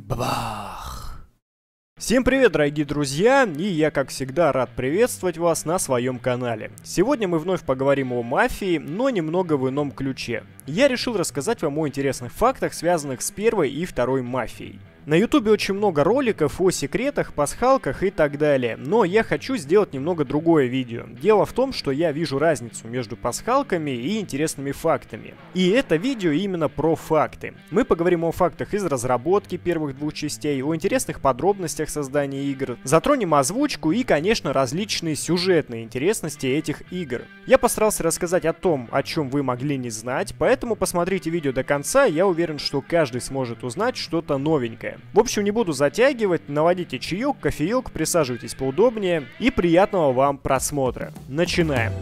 Бабах! Всем привет, дорогие друзья, и я, как всегда, рад приветствовать вас на своем канале. Сегодня мы вновь поговорим о мафии, но немного в ином ключе. Я решил рассказать вам о интересных фактах, связанных с первой и второй мафией. На ютубе очень много роликов о секретах, пасхалках и так далее, но я хочу сделать немного другое видео. Дело в том, что я вижу разницу между пасхалками и интересными фактами. И это видео именно про факты. Мы поговорим о фактах из разработки первых двух частей, о интересных подробностях создания игр, затронем озвучку и, конечно, различные сюжетные интересности этих игр. Я постарался рассказать о том, о чем вы могли не знать, поэтому посмотрите видео до конца, я уверен, что каждый сможет узнать что-то новенькое далее. В общем, не буду затягивать, наводите чаек, кофеек, присаживайтесь поудобнее и приятного вам просмотра. Начинаем!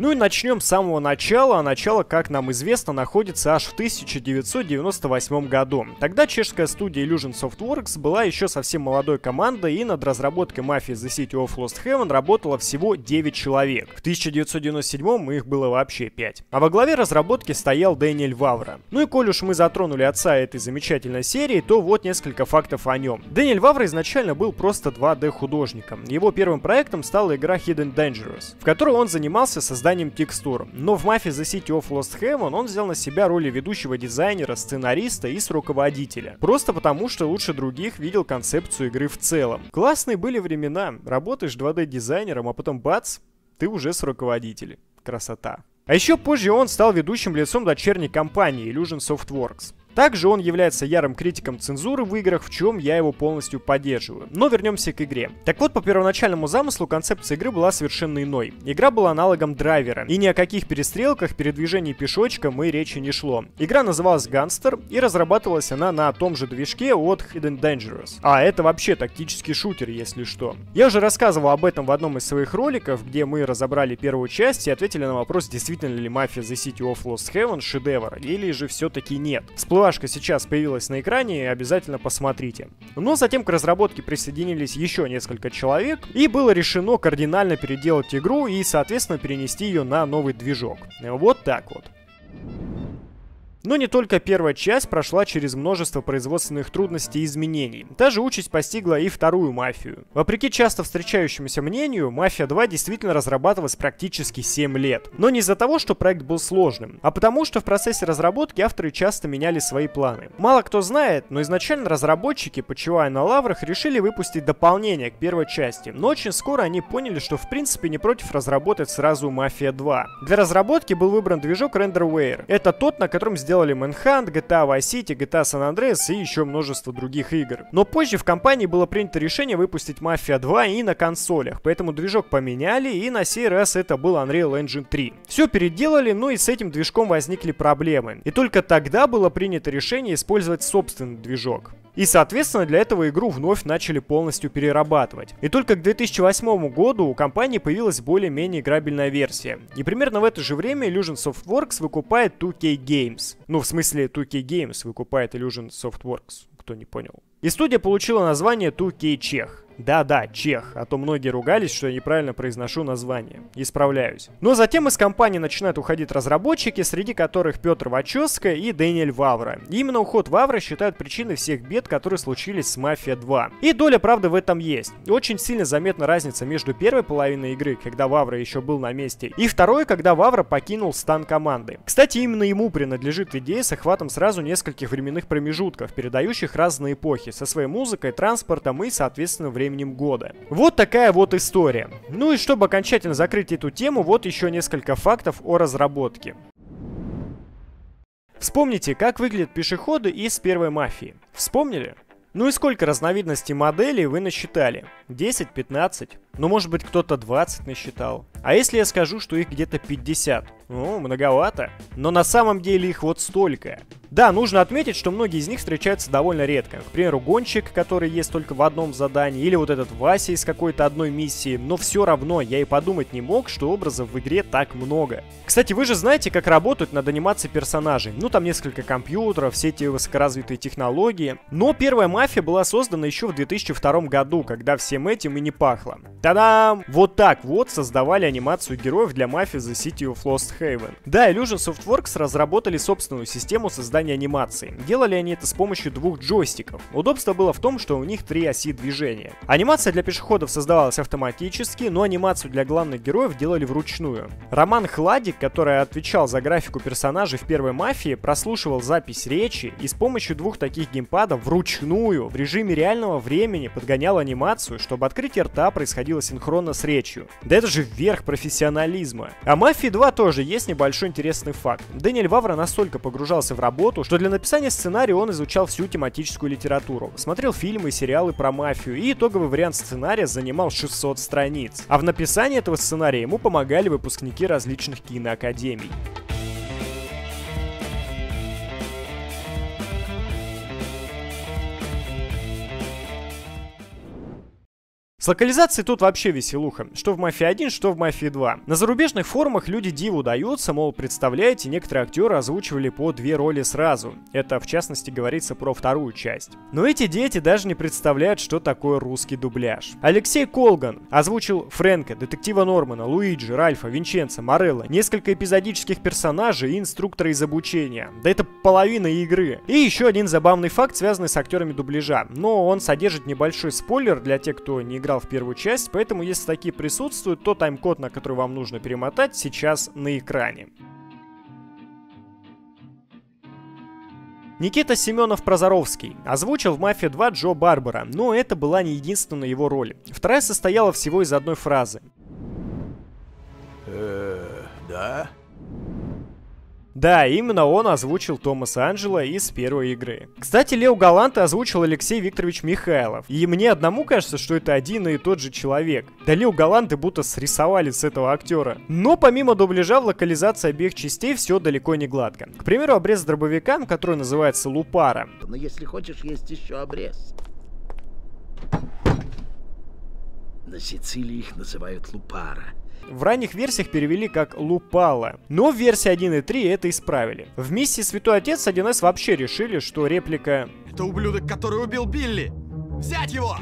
Ну и начнем с самого начала, а начало, как нам известно, находится аж в 1998 году. Тогда чешская студия Illusion Softworks была еще совсем молодой командой, и над разработкой мафии The City of Lost Heaven работало всего 9 человек. В 1997 их было вообще 5. А во главе разработки стоял Дэниэль Вавра. Ну и коль уж мы затронули отца этой замечательной серии, то вот несколько фактов о нем. Дэниэль Вавра изначально был просто 2D художником. Его первым проектом стала игра Hidden Dangerous, в которой он занимался созданием созданием текстур. Но в Mafia The City of Lost Heaven он взял на себя роли ведущего дизайнера, сценариста и руководителя. Просто потому, что лучше других видел концепцию игры в целом. Классные были времена. Работаешь 2D дизайнером, а потом бац, ты уже с руководителем. Красота. А еще позже он стал ведущим лицом дочерней компании Illusion Softworks. Также он является ярым критиком цензуры в играх, в чем я его полностью поддерживаю. Но вернемся к игре. Так вот, по первоначальному замыслу концепция игры была совершенно иной. Игра была аналогом драйвера, и ни о каких перестрелках, передвижении пешочком и речи не шло. Игра называлась Gunster, и разрабатывалась она на том же движке от Hidden Dangerous. А это вообще тактический шутер, если что. Я уже рассказывал об этом в одном из своих роликов, где мы разобрали первую часть и ответили на вопрос, действительно ли Mafia The City of Lost Heaven шедевр, или же все-таки нет. Всплывает Плашка сейчас появилась на экране, обязательно посмотрите. Но затем к разработке присоединились еще несколько человек, и было решено кардинально переделать игру и, соответственно, перенести ее на новый движок. Вот так вот. Но не только первая часть прошла через множество производственных трудностей и изменений. Та же участь постигла и вторую «Мафию». Вопреки часто встречающемуся мнению, «Мафия 2» действительно разрабатывалась практически 7 лет. Но не из-за того, что проект был сложным, а потому что в процессе разработки авторы часто меняли свои планы. Мало кто знает, но изначально разработчики, почивая на лаврах, решили выпустить дополнение к первой части, но очень скоро они поняли, что в принципе не против разработать сразу «Мафия 2». Для разработки был выбран движок RenderWare. Это тот, на котором сделали сделали Manhunt, GTA Vice City, GTA San Andreas и еще множество других игр. Но позже в компании было принято решение выпустить Mafia 2 и на консолях, поэтому движок поменяли, и на сей раз это был Unreal Engine 3. Все переделали, но и с этим движком возникли проблемы. И только тогда было принято решение использовать собственный движок. И, соответственно, для этого игру вновь начали полностью перерабатывать. И только к 2008 году у компании появилась более-менее играбельная версия. И примерно в это же время Illusion Softworks выкупает 2K Games. Ну, в смысле, 2K Games выкупает Illusion Softworks, кто не понял. И студия получила название 2K Czech. Да-да, чех, а то многие ругались, что я неправильно произношу название. Исправляюсь. Но затем из компании начинают уходить разработчики, среди которых Петр Вачовска и Дэниэль Вавра. И именно уход Вавра считают причиной всех бед, которые случились с Мафия 2. И доля правды в этом есть. Очень сильно заметна разница между первой половиной игры, когда Вавра еще был на месте, и второй, когда Вавра покинул стан команды. Кстати, именно ему принадлежит идея с охватом сразу нескольких временных промежутков, передающих разные эпохи, со своей музыкой, транспортом и, соответственно, временем временем года. Вот такая вот история. Ну и чтобы окончательно закрыть эту тему, вот еще несколько фактов о разработке. Вспомните, как выглядят пешеходы из первой мафии. Вспомнили? Ну и сколько разновидностей моделей вы насчитали? 10, 15? Ну, может быть, кто-то 20 насчитал. А если я скажу, что их где-то 50? Ну, многовато. Но на самом деле их вот столько. Да, нужно отметить, что многие из них встречаются довольно редко. К примеру, гонщик, который есть только в одном задании, или вот этот Вася из какой-то одной миссии, но все равно я и подумать не мог, что образов в игре так много. Кстати, вы же знаете, как работают над анимацией персонажей. Ну, там несколько компьютеров, все эти высокоразвитые технологии. Но первая мафия была создана еще в 2002 году, когда всем этим и не пахло. Та-дам! Вот так вот создавали анимацию героев для мафии The City of Lost Haven. Да, Illusion Softworks разработали собственную систему создания анимации. Делали они это с помощью двух джойстиков. Удобство было в том, что у них три оси движения. Анимация для пешеходов создавалась автоматически, но анимацию для главных героев делали вручную. Роман Хладик, который отвечал за графику персонажей в первой мафии, прослушивал запись речи и с помощью двух таких геймпадов вручную, в режиме реального времени подгонял анимацию, чтобы открытие рта происходило синхронно с речью. Да это же верх профессионализма. А Мафии 2 тоже есть небольшой интересный факт. Дэниэль Вавра настолько погружался в работу, что для написания сценария он изучал всю тематическую литературу, смотрел фильмы и сериалы про мафию, и итоговый вариант сценария занимал 600 страниц. А в написании этого сценария ему помогали выпускники различных киноакадемий. С локализацией тут вообще веселуха. Что в Мафии 1, что в Мафии 2. На зарубежных форумах люди диву даются, мол, представляете, некоторые актеры озвучивали по две роли сразу. Это, в частности, говорится про вторую часть. Но эти дети даже не представляют, что такое русский дубляж. Алексей Колган озвучил Фрэнка, детектива Нормана, Луиджи, Ральфа, Винченца, Морелла, несколько эпизодических персонажей и инструктора из обучения. Да это половина игры. И еще один забавный факт, связанный с актерами дубляжа. Но он содержит небольшой спойлер для тех, кто не играл играл в первую часть, поэтому если такие присутствуют, то тайм-код, на который вам нужно перемотать, сейчас на экране. Никита Семенов-Прозоровский озвучил в «Мафия 2» Джо Барбара, но это была не единственная его роль. Вторая состояла всего из одной фразы. Э, да? Да, именно он озвучил Томаса Анджела из первой игры. Кстати, Лео Галанта озвучил Алексей Викторович Михайлов. И мне одному кажется, что это один и тот же человек. Да Лео Галанты будто срисовали с этого актера. Но помимо дубляжа в локализации обеих частей все далеко не гладко. К примеру, обрез дробовика, который называется Лупара. Но если хочешь, есть еще обрез. На Сицилии их называют Лупара. В ранних версиях перевели как «лупала», но в версии 1.3 это исправили. В миссии «Святой Отец» 1С вообще решили, что реплика «Это ублюдок, который убил Билли! Взять его!»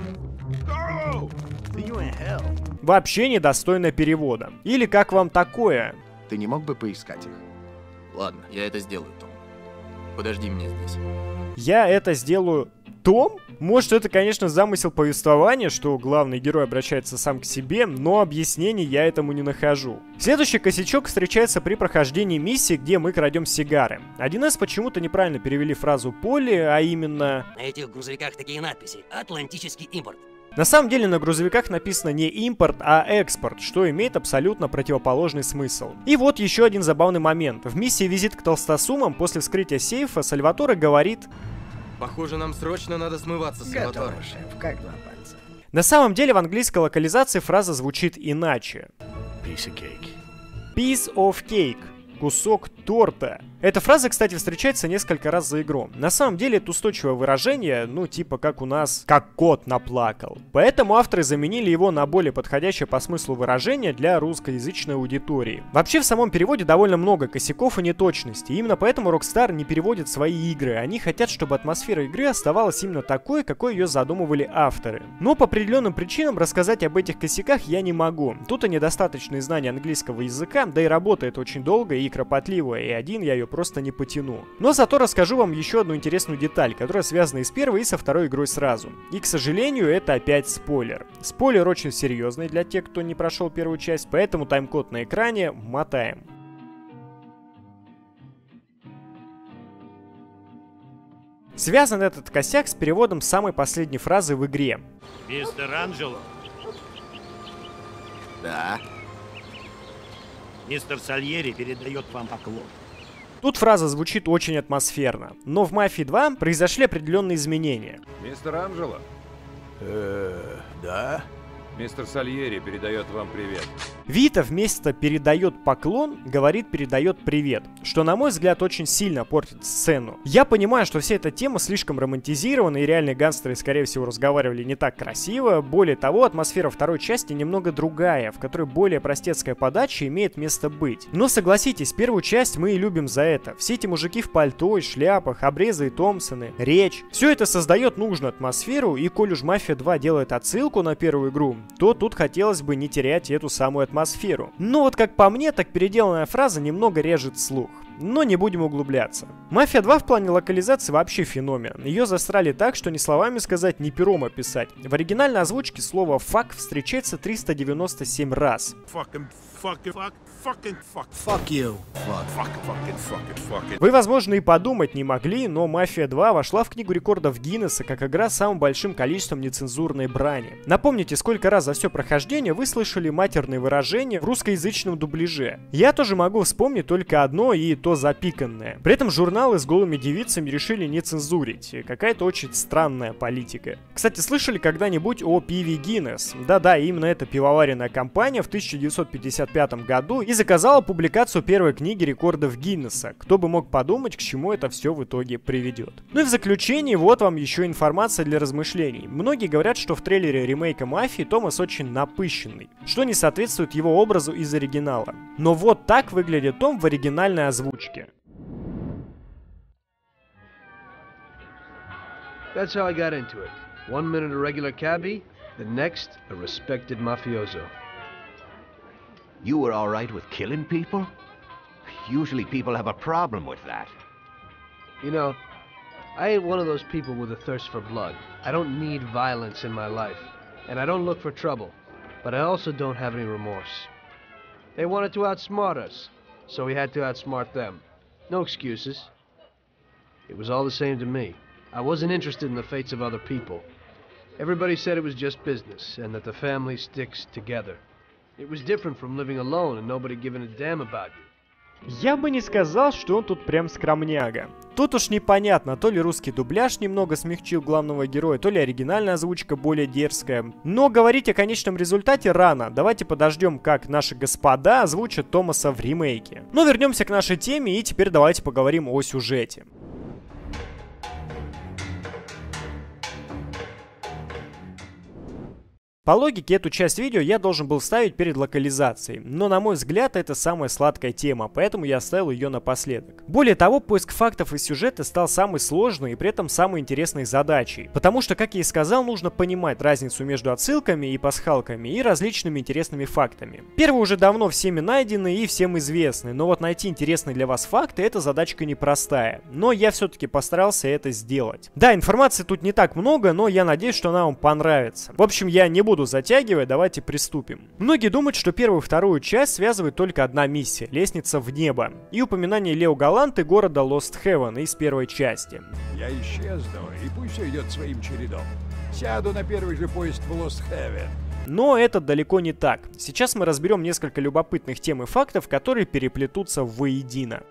вообще недостойна перевода. Или как вам такое? Ты не мог бы поискать их? Ладно, я это сделаю, Том. Подожди меня здесь. Я это сделаю том? Может, это, конечно, замысел повествования, что главный герой обращается сам к себе, но объяснений я этому не нахожу. Следующий косячок встречается при прохождении миссии, где мы крадем сигары. 1С почему-то неправильно перевели фразу «поле», а именно... На этих грузовиках такие надписи «Атлантический импорт». На самом деле на грузовиках написано не импорт, а экспорт, что имеет абсолютно противоположный смысл. И вот еще один забавный момент. В миссии «Визит к толстосумам» после вскрытия сейфа Сальваторе говорит Похоже, нам срочно надо смываться с Готово, шеф, как два пальца. На самом деле в английской локализации фраза звучит иначе. Piece of cake. Piece of cake. Кусок торта. Эта фраза, кстати, встречается несколько раз за игру. На самом деле это устойчивое выражение, ну типа как у нас «как кот наплакал». Поэтому авторы заменили его на более подходящее по смыслу выражение для русскоязычной аудитории. Вообще в самом переводе довольно много косяков и неточностей. Именно поэтому Rockstar не переводит свои игры. Они хотят, чтобы атмосфера игры оставалась именно такой, какой ее задумывали авторы. Но по определенным причинам рассказать об этих косяках я не могу. Тут и недостаточные знания английского языка, да и работает очень долго и кропотливо, и один я ее просто не потяну. Но зато расскажу вам еще одну интересную деталь, которая связана и с первой, и со второй игрой сразу. И, к сожалению, это опять спойлер. Спойлер очень серьезный для тех, кто не прошел первую часть, поэтому тайм-код на экране мотаем. Связан этот косяк с переводом самой последней фразы в игре. Мистер Анджело, Да? Мистер Сальери передает вам поклон. Тут фраза звучит очень атмосферно, но в «Мафии 2» произошли определенные изменения. Мистер Анджело? Э, да? Мистер Сальери передает вам привет. Вита вместо «передает поклон» говорит «передает привет», что, на мой взгляд, очень сильно портит сцену. Я понимаю, что вся эта тема слишком романтизирована, и реальные гангстеры, скорее всего, разговаривали не так красиво. Более того, атмосфера второй части немного другая, в которой более простецкая подача имеет место быть. Но согласитесь, первую часть мы и любим за это. Все эти мужики в пальто и шляпах, обрезы и Томпсоны, речь. Все это создает нужную атмосферу, и коль уж Мафия 2 делает отсылку на первую игру, то тут хотелось бы не терять эту самую атмосферу. Но вот как по мне, так переделанная фраза немного режет слух. Но не будем углубляться. Мафия 2 в плане локализации вообще феномен. Ее засрали так, что ни словами сказать, ни пером описать. В оригинальной озвучке слово «фак» встречается 397 раз. Вы, возможно, и подумать не могли, но «Мафия 2» вошла в Книгу рекордов Гиннесса как игра с самым большим количеством нецензурной брани. Напомните, сколько раз за все прохождение вы слышали матерные выражения в русскоязычном дубляже. Я тоже могу вспомнить только одно и то запиканное. При этом журналы с голыми девицами решили не цензурить. Какая-то очень странная политика. Кстати, слышали когда-нибудь о пиве Гиннес? Да-да, именно эта пивоваренная компания в 1955 году и заказала публикацию первой книги рекордов Гиннесса. Кто бы мог подумать, к чему это все в итоге приведет. Ну и в заключении, вот вам еще информация для размышлений. Многие говорят, что в трейлере ремейка Мафии Томас очень напыщенный, что не соответствует его образу из оригинала. Но вот так выглядит Том в оригинальной озвучке. That's how I got into it. One minute a regular cabbie, the next a respected mafioso. You were all right with killing people? Usually people have a problem with that. You know, I ain't one of those people with a thirst for blood. I don't need violence in my life, and I don't look for trouble, but I also don't have any remorse. They wanted to outsmart us, so we had to outsmart them. No excuses. It was all the same to me. I wasn't interested in the fates of other people. Everybody said it was just business and that the family sticks together. It was different from living alone and nobody giving a damn about you. Я бы не сказал, что он тут прям скромняга. Тут уж непонятно, то ли русский дубляж немного смягчил главного героя, то ли оригинальная озвучка более дерзкая. Но говорить о конечном результате рано. Давайте подождем, как наши господа озвучат Томаса в ремейке. Но вернемся к нашей теме и теперь давайте поговорим о сюжете. По логике, эту часть видео я должен был ставить перед локализацией, но на мой взгляд это самая сладкая тема, поэтому я оставил ее напоследок. Более того, поиск фактов и сюжета стал самой сложной и при этом самой интересной задачей, потому что, как я и сказал, нужно понимать разницу между отсылками и пасхалками и различными интересными фактами. Первые уже давно всеми найдены и всем известны, но вот найти интересные для вас факты это задачка непростая, но я все-таки постарался это сделать. Да, информации тут не так много, но я надеюсь, что она вам понравится. В общем, я не буду буду затягивать, давайте приступим. Многие думают, что первую и вторую часть связывает только одна миссия — лестница в небо. И упоминание Лео Галанты города Lost Heaven из первой части. Я исчезну, и пусть все идет своим чередом. Сяду на первый же поезд в Lost Heaven. Но это далеко не так. Сейчас мы разберем несколько любопытных тем и фактов, которые переплетутся воедино.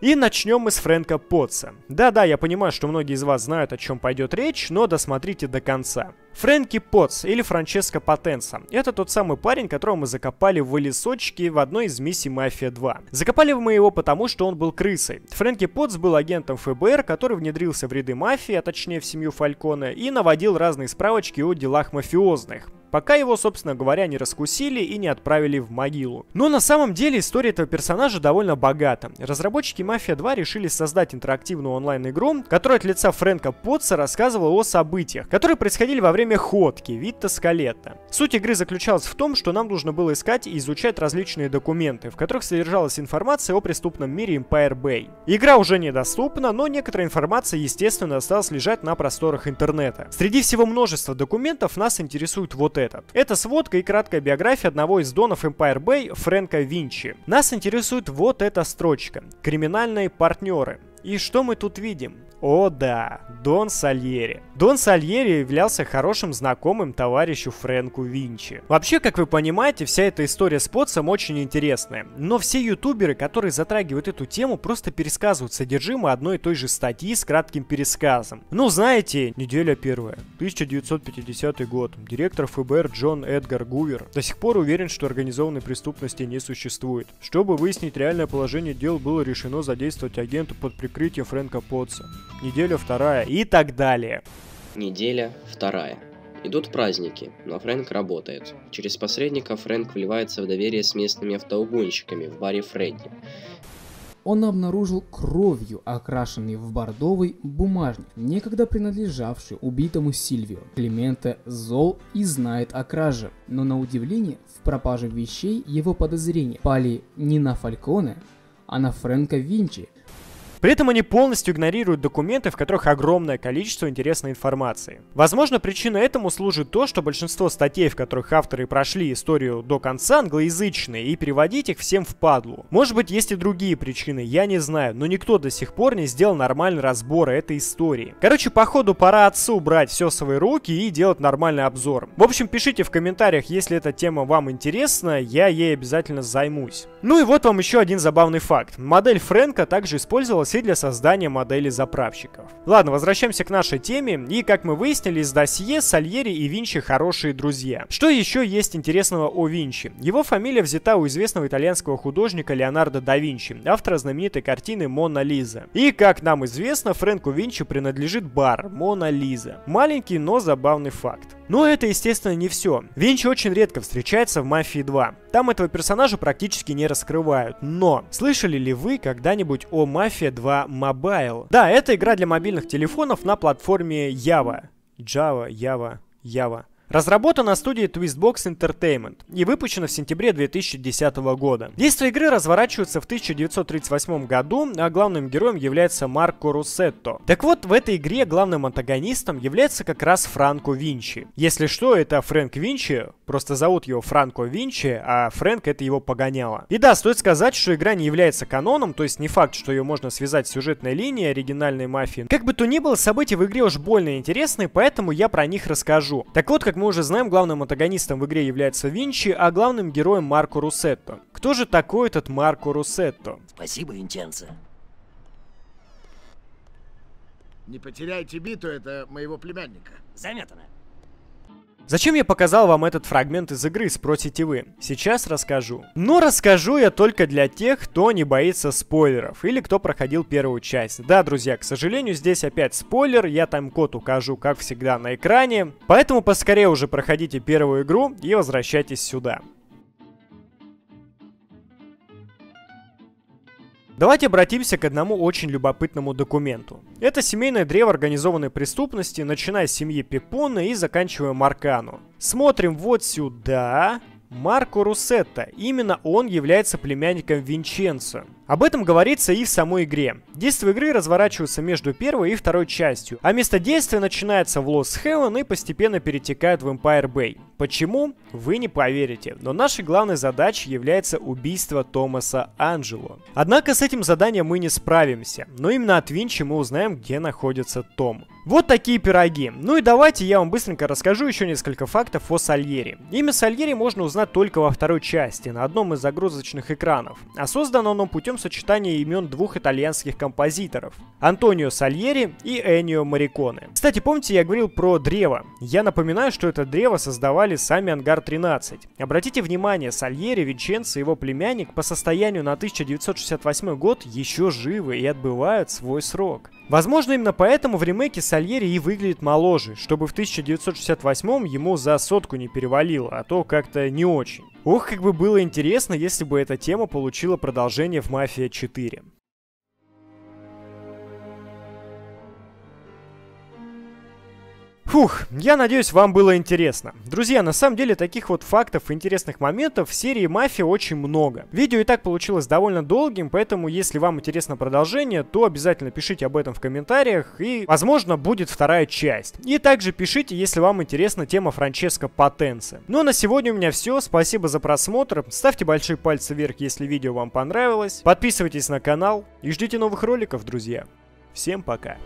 И начнем мы с Фрэнка Потца. Да-да, я понимаю, что многие из вас знают, о чем пойдет речь, но досмотрите до конца. Фрэнки Потц или Франческо Потенса. Это тот самый парень, которого мы закопали в лесочке в одной из миссий Мафия 2. Закопали мы его потому, что он был крысой. Фрэнки Потц был агентом ФБР, который внедрился в ряды мафии, а точнее в семью Фалькона, и наводил разные справочки о делах мафиозных пока его, собственно говоря, не раскусили и не отправили в могилу. Но на самом деле история этого персонажа довольно богата. Разработчики Мафия 2 решили создать интерактивную онлайн-игру, которая от лица Фрэнка Потца рассказывала о событиях, которые происходили во время ходки Витта Скалетта. Суть игры заключалась в том, что нам нужно было искать и изучать различные документы, в которых содержалась информация о преступном мире Empire Bay. Игра уже недоступна, но некоторая информация, естественно, осталась лежать на просторах интернета. Среди всего множества документов нас интересует вот этот. Это сводка и краткая биография одного из донов Empire Bay, Фрэнка Винчи. Нас интересует вот эта строчка. Криминальные партнеры. И что мы тут видим? О да, Дон Сальери. Дон Сальери являлся хорошим знакомым товарищу Фрэнку Винчи. Вообще, как вы понимаете, вся эта история с Потсом очень интересная. Но все ютуберы, которые затрагивают эту тему, просто пересказывают содержимое одной и той же статьи с кратким пересказом. Ну, знаете, неделя первая, 1950 год. Директор ФБР Джон Эдгар Гувер до сих пор уверен, что организованной преступности не существует. Чтобы выяснить реальное положение дел, было решено задействовать агента под прикрытием Фрэнка Потса неделя вторая и так далее. Неделя вторая. Идут праздники, но Фрэнк работает. Через посредника Фрэнк вливается в доверие с местными автоугонщиками в баре Фредди. Он обнаружил кровью окрашенный в бордовый бумажник, некогда принадлежавший убитому Сильвио. Клименте зол и знает о краже, но на удивление в пропаже вещей его подозрения пали не на Фальконе, а на Фрэнка Винчи, при этом они полностью игнорируют документы, в которых огромное количество интересной информации. Возможно, причиной этому служит то, что большинство статей, в которых авторы прошли историю до конца, англоязычные, и переводить их всем в падлу. Может быть, есть и другие причины, я не знаю, но никто до сих пор не сделал нормальный разбор этой истории. Короче, походу, пора отцу брать все в свои руки и делать нормальный обзор. В общем, пишите в комментариях, если эта тема вам интересна, я ей обязательно займусь. Ну и вот вам еще один забавный факт. Модель Фрэнка также использовалась и для создания модели заправщиков. Ладно, возвращаемся к нашей теме, и как мы выяснили из досье, Сальери и Винчи хорошие друзья. Что еще есть интересного о Винчи? Его фамилия взята у известного итальянского художника Леонардо да Винчи, автора знаменитой картины «Мона Лиза». И, как нам известно, Фрэнку Винчи принадлежит бар «Мона Лиза». Маленький, но забавный факт. Но это, естественно, не все. Винчи очень редко встречается в «Мафии 2». Там этого персонажа практически не раскрывают. Но, слышали ли вы когда-нибудь о «Мафия 2 Mobile»? Да, это игра для мобильных телефонов на платформе Java. Java, Java, Java разработана студией Twistbox Entertainment и выпущена в сентябре 2010 года. Действие игры разворачивается в 1938 году, а главным героем является Марко Руссетто. Так вот, в этой игре главным антагонистом является как раз Франко Винчи. Если что, это Фрэнк Винчи, просто зовут его Франко Винчи, а Фрэнк это его погоняло. И да, стоит сказать, что игра не является каноном, то есть не факт, что ее можно связать с сюжетной линией оригинальной мафии. Как бы то ни было, события в игре уж больно интересные, поэтому я про них расскажу. Так вот, как мы уже знаем, главным антагонистом в игре является Винчи, а главным героем Марко Руссетто. Кто же такой этот Марко Руссетто? Спасибо, Инченцо. Не потеряйте биту, это моего племянника. Заметано. Зачем я показал вам этот фрагмент из игры, спросите вы? Сейчас расскажу. Но расскажу я только для тех, кто не боится спойлеров или кто проходил первую часть. Да, друзья, к сожалению, здесь опять спойлер, я тайм-код укажу, как всегда, на экране. Поэтому поскорее уже проходите первую игру и возвращайтесь сюда. Давайте обратимся к одному очень любопытному документу. Это семейное древо организованной преступности, начиная с семьи Пепона и заканчивая Маркану. Смотрим вот сюда. Марко Руссетта. Именно он является племянником Винченцо. Об этом говорится и в самой игре. Действие игры разворачивается между первой и второй частью, а место действия начинается в Лос Хевен и постепенно перетекает в Empire Bay. Почему? Вы не поверите, но нашей главной задачей является убийство Томаса Анджело. Однако с этим заданием мы не справимся, но именно от Винчи мы узнаем, где находится Том. Вот такие пироги. Ну и давайте я вам быстренько расскажу еще несколько фактов о Сальери. Имя Сальери можно узнать только во второй части, на одном из загрузочных экранов. А создано оно путем сочетания имен двух итальянских композиторов. Антонио Сальери и Энио Мариконе. Кстати, помните, я говорил про древо? Я напоминаю, что это древо создавали сами Ангар-13. Обратите внимание, Сальери, Винченцо и его племянник по состоянию на 1968 год еще живы и отбывают свой срок. Возможно, именно поэтому в ремейке Сальери и выглядит моложе, чтобы в 1968 ему за сотку не перевалило, а то как-то не очень. Ох, как бы было интересно, если бы эта тема получила продолжение в «Мафия 4». Фух, я надеюсь, вам было интересно. Друзья, на самом деле таких вот фактов и интересных моментов в серии «Мафия» очень много. Видео и так получилось довольно долгим, поэтому если вам интересно продолжение, то обязательно пишите об этом в комментариях и, возможно, будет вторая часть. И также пишите, если вам интересна тема Франческо Потенце. Ну а на сегодня у меня все, спасибо за просмотр, ставьте большие пальцы вверх, если видео вам понравилось, подписывайтесь на канал и ждите новых роликов, друзья. Всем пока!